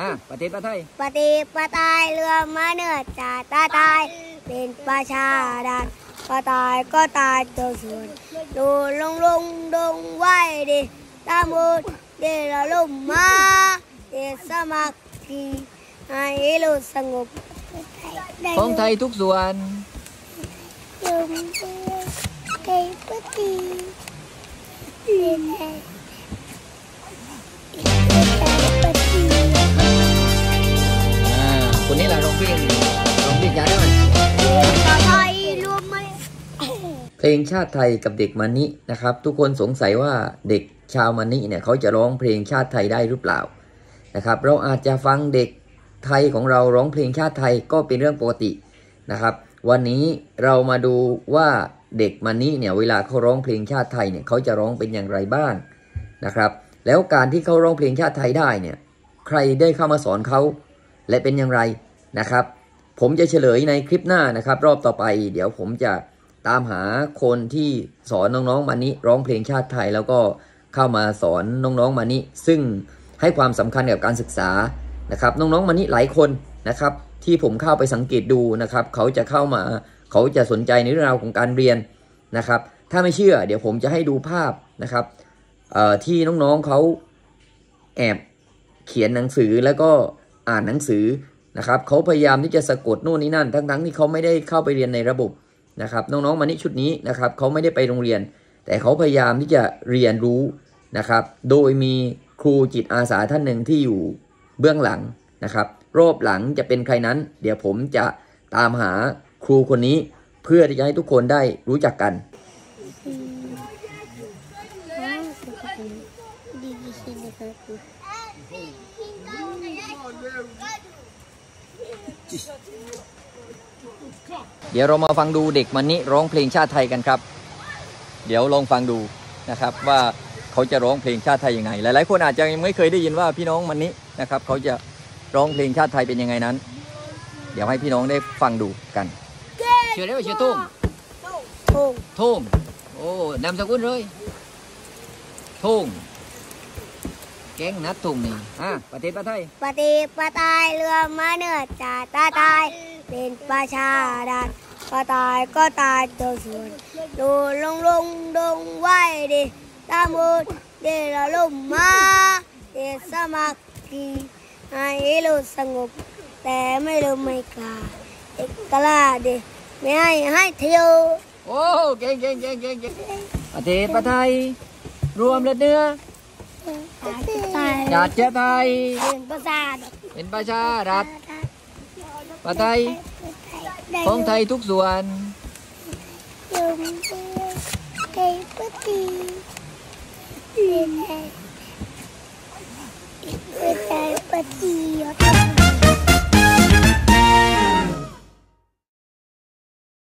อะประเทศประเทศปฏิปไตยเรือมาเหนือจ่าตาตายเป็นประชาดันก็ตายก็ตายตัวส่วนดูลงลงดงไหวดิตามบุญเดลลมมาเดสมัครทีให้โลกสงบของไทยทุกส่วนลมไทยปฏิเรี คนนี้แหละร้องเพลงร้องเพลงยาได้ไหมไทยรวมไหมเพลงชาติไทยกับเด็กมานินะครับ ทุกคนสงสัยว่าเด็กชาวมานิเนี่ยเขาจะร้องเพลงชาติไทยได้หรือเปล่านะครับ เราอาจจะฟังเด็กไทยของเราร้องเพลงชาติไทยก็เป็นเรื่องปกตินะครับ วันนี้เรามาดูว่าเด็กมานิเนี่ยเวลาเขาร้องเพลงชาติไทยเนี่ยเขาจะร้องเป็นอย่างไรบ้างนะครับ แล้วการที่เขาร้องเพลงชาติไทยได้เนี่ยใครได้เข้ามาสอนเขาและเป็นอย่างไร นะครับ ผมจะเฉลยในคลิปหน้านะครับ รอบต่อไป เดี๋ยวผมจะตามหาคนที่สอนน้องๆมานิร้องเพลงชาติไทย แล้วก็เข้ามาสอนน้องๆมานิซึ่งให้ความสำคัญกับการศึกษานะครับน้องๆมานิหลายคนนะครับที่ผมเข้าไปสังเกตดูนะครับ เขาจะเข้ามาเขาจะสนใจในเรื่องราวของการเรียนนะครับ ถ้าไม่เชื่อ เดี๋ยวผมจะให้ดูภาพนะครับที่น้องๆเขาแอบเขียนหนังสือแล้วก็อ่านหนังสือ นะครับเขาพยายามที่จะสะกดนู่นนี่นั่น ทั้งๆที่เขาไม่ได้เข้าไปเรียนในระบบนะครับน้องๆมานี่ชุดนี้นะครับเขาไม่ได้ไปโรงเรียน แต่เขาพยายามที่จะเรียนรู้นะครับ โดยมีครูจิตอาสาท่านหนึ่งที่อยู่เบื้องหลังนะครับ รอบหลังจะเป็นใครนั้น เดี๋ยวผมจะตามหาครูคนนี้เพื่อที่จะให้ทุกคนได้รู้จักกันดีดีสินะครับ เดี๋ยวเรามาฟังดูเด็กมันนี้ร้องเพลงชาติไทยกันครับ เดี๋ยวลองฟังดูนะครับว่าเขาจะร้องเพลงชาติไทยยังไง หลาย ๆ คนอาจจะยังไม่เคยได้ยินว่าพี่น้องมันนี้นะครับเขาจะร้องเพลงชาติไทยเป็นยังไงนั้น เดี๋ยวให้พี่น้องได้ฟังดูกันเชื่อได้ว่าเชื่อตุ้งโอ้ทุ่งโอ้นามสกุลเลยทุ่ง แก๊งนัดทุ่งนี่อะประเทศประเทศปฏิปไตยเรือมาเหนือจ่าตาตาย เป็นประชาดันก็ตายก็ตายตัวส่วนดูลงลงดงไหวดิตามบุญเดลลมมาเดสมัครทีให้โลกสงบ แต่ไม่รู้ไม่กล้าเอกกล้าดิไม่ให้ให้เที่ยวโอ้เก่งเก่งเก่งเก่งเก่งประเทศประเทศรวมเลือดเนื้อ ตายชาติเชื้อไทยเป็นประสาทเป็นประชารัฐ